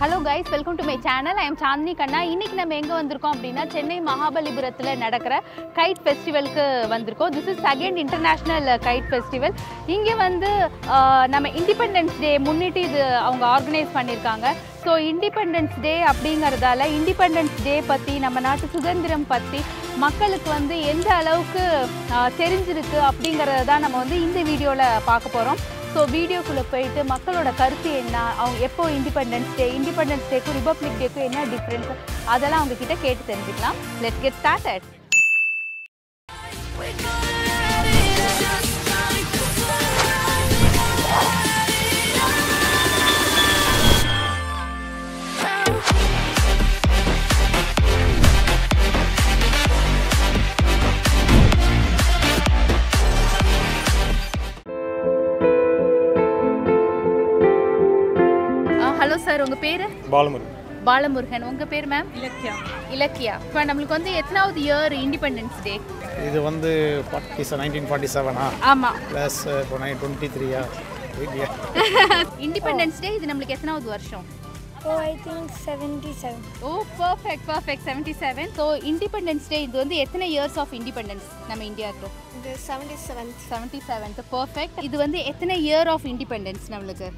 Hello guys welcome to my channel I am Chandini Kanna இன்னைக்கு நம்ம எங்கே வந்திருக்கோம் அப்படின்னா சென்னை மகாபலிபுரத்தில் நடக்கிற கைட் ஃபெஸ்டிவலுக்கு வந்திருக்கோம். This is second international kite festival இங்கே வந்து uh, நம்ம இண்டிபெண்டன்ஸ் டே முன்னிட்டு இது அவங்க ஆர்கனைஸ் பண்ணியிருக்காங்க ஸோ இண்டிபெண்டன்ஸ் டே அப்படிங்கிறதால இண்டிபெண்டன்ஸ் டே பற்றி நம்ம நாட்டு சுதந்திரம் பற்றி மக்களுக்கு வந்து எந்த அளவுக்கு uh, தெரிஞ்சிருக்கு அப்படிங்கிறத தான் நம்ம வந்து இந்த வீடியோவில் பார்க்க போகிறோம் ஸோ வீடியோக்குள்ளே போயிட்டு மக்களோட கருத்து என்ன? அவங்க எப்போ இண்டிபெண்டன்ஸ் டே இண்டிபெண்டன்ஸ் டேக்கும் ரிபப்ளிக் டேக்கும் என்ன டிஃப்ரென்ஸ் அதெல்லாம் அவங்க கிட்ட கேட்டு தெரிஞ்சுக்கலாம். Let get started hello sir உங்கள் பேர்? பாலமுருகன். பாலமுருகன். உங்கள் பேர் மேம் இலக்கியா. இலக்கியா. இப்போ நம்மளுக்கு வந்து எத்தனாவது இயர் இண்டிபெண்டன்ஸ் டே இது வந்து ஃபார்ட்டி நைன்டீன் ஃபார்ட்டி செவனா ஆமாம் ப்ளஸ் இப்போ நைன் டுவெண்ட்டி த்ரீயா இண்டிபெண்டன்ஸ் டே இது நம்மளுக்கு எத்தனாவது வருஷம்? Oh, I think 77. Oh perfect perfect seventy seven so independence day இது வந்து எத்தனை இயர்ஸ் ஆஃப் இண்டிபெண்டன்ஸ் நம்ம இந்தியாவுக்கு? The 77th. Seventy seventh perfect இது வந்து எத்தனை இயர் ஆஃப் இண்டிபெண்டன்ஸ் நம்மளுக்கு?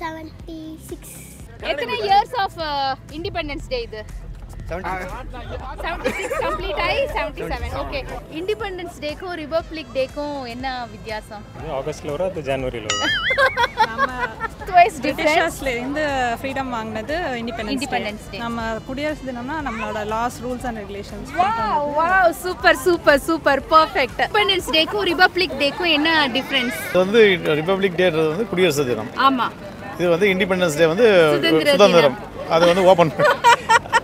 76. எத்தனை இயர்ஸ் ஆஃப் இண்டிபெண்டன்ஸ் டே இது? செவன்டி சிக்ஸ் கம்ப்ளீட் ஆகி செவன்டி செவன் ஓகே இண்டிபெண்டன்ஸ் டேக்கும் ரிபப்ளிக் டேக்கும் என்ன வித்தியாசம்? ஆகஸ்ட்ல வரும் அது இருந்து ஃப்ரீடம் வாங்கினது இண்டிபெண்டன்ஸ். நம்ம குடியரசு தினம்னா நம்மளோட laws rules and regulations wow wow super super super perfect independence டேக்கும் republic டேக்கும் என்ன டிஃபரன்ஸ் இது வந்து ரிப்பப்ளிக் டேன்றது வந்து குடியரசு தினம். ஆமா. இது வந்து இண்டிபெண்டன்ஸ் டே வந்து சுதந்திர சுதந்திரம். அது வந்து ஓப்பன்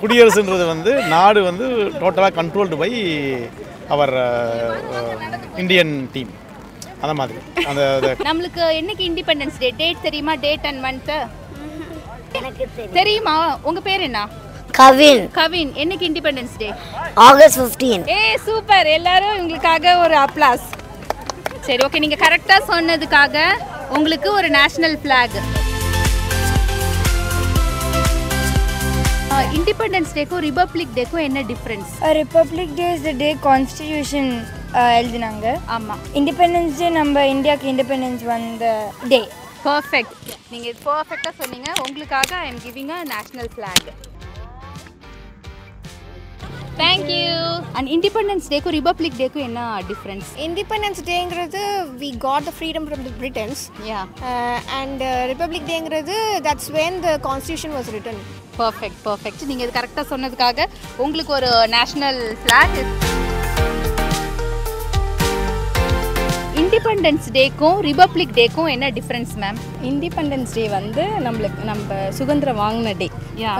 குடியரசுன்றது வந்து நாடு வந்து டோட்டலாக controlled by our Indian team அந்த மாதிரி. அந்த நம்மளுக்கு என்னைக்கு இண்டிபெண்டன்ஸ் டே டேட் தெரியுமா? டேட் அண்ட் மந்த் தெரியுமா. உங்க பேர் என்ன? கவின். கவின். என்னைக்கு இண்டிபெண்டன்ஸ் டே ஆகஸ்ட் 15 ஏ சூப்பர். எல்லாரும் உங்களுக்காக ஒரு அப்ளாஸ் சரி ஓகே நீங்க கரெக்டா சொன்னதுக்காக உங்களுக்கு ஒரு நேஷனல் ஃபிளாக் இண்டிபெண்டன்ஸ் டேக்கும் ரிபப்ளிக் டேக்கும் என்ன difference Day is the day Constitution uh, எழுதினாங்க. ஆமா. இண்டிபெண்டன்ஸ் டே நம்ம இந்தியாவுக்கு இண்டிபெண்டன்ஸ் வந்த டே பர்ஃபெக்ட் நீங்க இது பர்ஃபெக்ட்டா சொன்னீங்க. உங்களுக்காக I am giving a national flag thank you and independence டேக்கும் republic டேக்கும் என்ன difference independence டேங்கிறது we got the freedom from the Britons yeah and republic டேங்கிறது that's when the constitution was written perfect perfect நீங்கள் இது கரெக்டாக சொன்னதுக்காக உங்களுக்கு ஒரு national flag independence டேக்கும் republic டேக்கும் என்ன டிஃப்ரென்ஸ் மேம் இண்டிபெண்டன்ஸ் டே வந்து நம்மளுக்கு நம்ம சுதந்திரம் வாங்கின டே Yeah.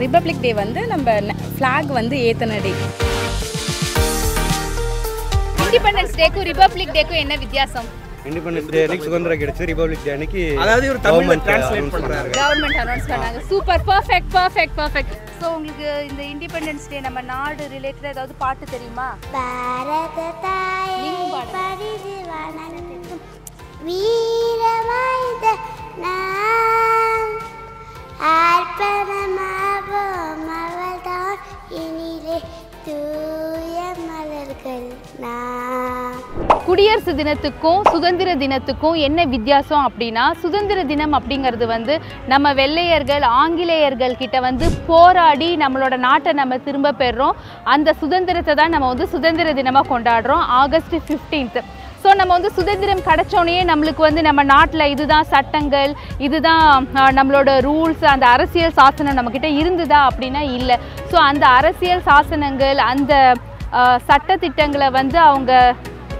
ரிப்பப்ளிக் டே வந்து நம்ம ஃப்ளாக் வந்து ஏற்றின டே இண்டிபெண்டன்ஸ் டேக்கும் ரிபப்ளிக் டேக்கும் என்ன வித்தியாசம்? இண்டிபெண்டன்ஸ் டே அன்னைக்கு சுதந்திரம் கிடைச்சு ரிபப்ளிக் டே அன்னைக்கு அதாவது இவர் தமிழ்ல announce பண்றாரு. கவர்மெண்ட் அனௌன்ஸ் பண்ணாங்க. Super perfect perfect perfect so உங்களுக்கு இந்த இண்டிபெண்டன்ஸ் டே நம்ம நாடு ரிலேட்டட் ஏதாவது பாட்டு தெரியுமா? பாரத தாயே. பரிது வணங்கும் வீரமாய்த குடியரசு தினத்துக்கும் சுதந்திர தினத்துக்கும் என்ன வித்தியாசம் அப்படின்னா சுதந்திர தினம் அப்படிங்கிறது வந்து நம்ம வெள்ளையர்கள் ஆங்கிலேயர்கள் கிட்ட வந்து போராடி நம்மளோட நாட்டை நம்ம திரும்ப பெறுறோம் அந்த சுதந்திரத்தை தான் நம்ம வந்து சுதந்திர தினமாக கொண்டாடுறோம் ஆகஸ்ட் 15th ஸோ நம்ம வந்து சுதந்திரம் கிடச்சோடனே நம்மளுக்கு வந்து நம்ம நாட்டில் இதுதான் சட்டங்கள் இதுதான் நம்மளோட ரூல்ஸ் அந்த அரசியல் சாசனம் நம்மக்கிட்ட இருந்ததா அப்படின்னா இல்லை. ஸோ அந்த அரசியல் சாசனங்கள் அந்த சட்ட திட்டங்களை வந்து அவங்க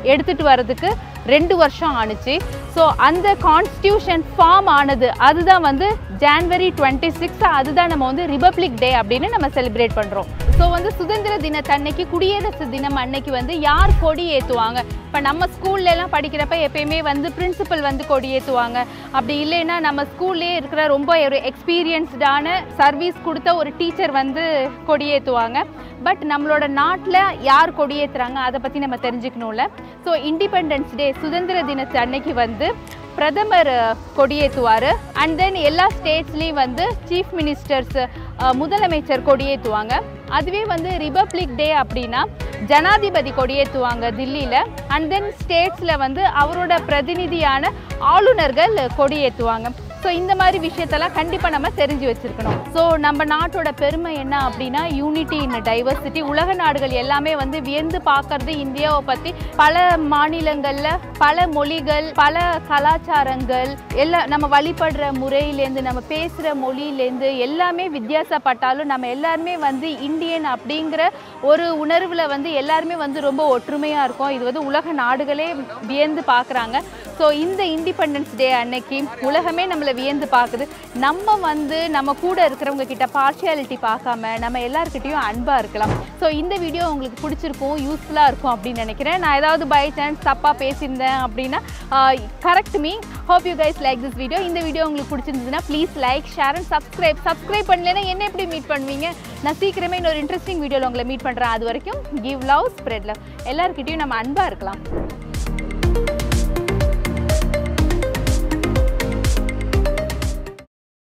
எடுத்துகிட்டு வர்றதுக்கு ரெண்டு வருஷம் ஆணுச்சு. ஸோ அந்த கான்ஸ்டியூஷன் ஃபார்ம் ஆனது அதுதான் வந்து ஜான்வரி டுவெண்ட்டி சிக்ஸ் அதுதான் நம்ம வந்து ரிபப்ளிக் டே அப்படின்னு நம்ம செலிப்ரேட் பண்ணுறோம் ஸோ வந்து சுதந்திர தினத்தன்னைக்கு குடியரசு தினம் அன்னைக்கு வந்து யார் கொடி ஏற்றுவாங்க இப்போ நம்ம ஸ்கூல்லலாம் படிக்கிறப்ப எப்பயுமே வந்து பிரின்சிபல் வந்து கொடி ஏற்றுவாங்க அப்படி இல்லைன்னா நம்ம ஸ்கூல்லே இருக்கிற ரொம்ப ஒரு எக்ஸ்பீரியன்ஸ்டான சர்வீஸ் கொடுத்த ஒரு டீச்சர் வந்து கொடி ஏற்றுவாங்க பட் நம்மளோட நாட்டில் யார் கொடியேற்றுறாங்க அதை பற்றி நம்ம தெரிஞ்சுக்கணும்ல. ஸோ இண்டிபெண்டன்ஸ் டே சுதந்திர தினத்து அன்னைக்கு வந்து பிரதமர் கொடியேற்றுவார் அண்ட் தென் எல்லா ஸ்டேட்ஸ்லேயும் வந்து சீஃப் மினிஸ்டர்ஸ் முதலமைச்சர் கொடியேற்றுவாங்க அதுவே வந்து ரிபப்ளிக் டே அப்படின்னா ஜனாதிபதி கொடியேற்றுவாங்க தில்லியில். அண்ட் தென் ஸ்டேட்ஸில் வந்து அவரோட பிரதிநிதியான ஆளுநர்கள் கொடியேற்றுவாங்க ஸோ இந்த மாதிரி விஷயத்தெல்லாம் கண்டிப்பாக நம்ம தெரிஞ்சு வச்சுருக்கணும். ஸோ நம்ம நாட்டோட பெருமை என்ன அப்படின்னா யூனிட்டி இன் டைவர்சிட்டி உலக நாடுகள் எல்லாமே வந்து வியந்து பார்க்கறது இந்தியாவை பற்றி பல மாநிலங்களில் பல மொழிகள் பல கலாச்சாரங்கள் எல்லாம் நம்ம வழிபடுற முறையிலேருந்து நம்ம பேசுகிற மொழியிலேருந்து எல்லாமே வித்தியாசப்பட்டாலும் நம்ம எல்லாருமே வந்து இந்தியன் அப்படிங்கிற ஒரு உணர்வில் வந்து எல்லாருமே வந்து ரொம்ப ஒற்றுமையாக இருக்கும். இது வந்து உலக நாடுகளே வியந்து பார்க்குறாங்க. ஸோ இந்த இண்டிபெண்டன்ஸ் டே அன்னைக்கு உலகமே நம்மளை வியந்து பார்க்குது. நம்ம வந்து நம்ம கூட இருக்கிறவங்க கிட்ட பார்ஷியாலிட்டி பார்க்காம நம்ம எல்லாருக்கிட்டையும் அன்பாக இருக்கலாம். ஸோ இந்த வீடியோ உங்களுக்கு பிடிச்சிருக்கும் யூஸ்ஃபுல்லாக இருக்கும் அப்படின்னு நினைக்கிறேன். நான் ஏதாவது பை சான்ஸ் தப்பாக பேசியிருந்தேன் அப்படின்னா correct me hope you guys like this video இந்த வீடியோ உங்களுக்கு பிடிச்சிருந்ததுன்னா please like share and subscribe subscribe பண்ணலைன்னா என்ன எப்படி மீட் பண்ணுவீங்க? நான் சீக்கிரமே இன்னொரு இன்ட்ரெஸ்டிங் வீடியோவில் உங்களை மீட் பண்ணுறேன் அது வரைக்கும் கிவ் லவ் ஸ்ப்ரெட் லவ் எல்லாருக்கிட்டையும் நம்ம அன்பாக இருக்கலாம்.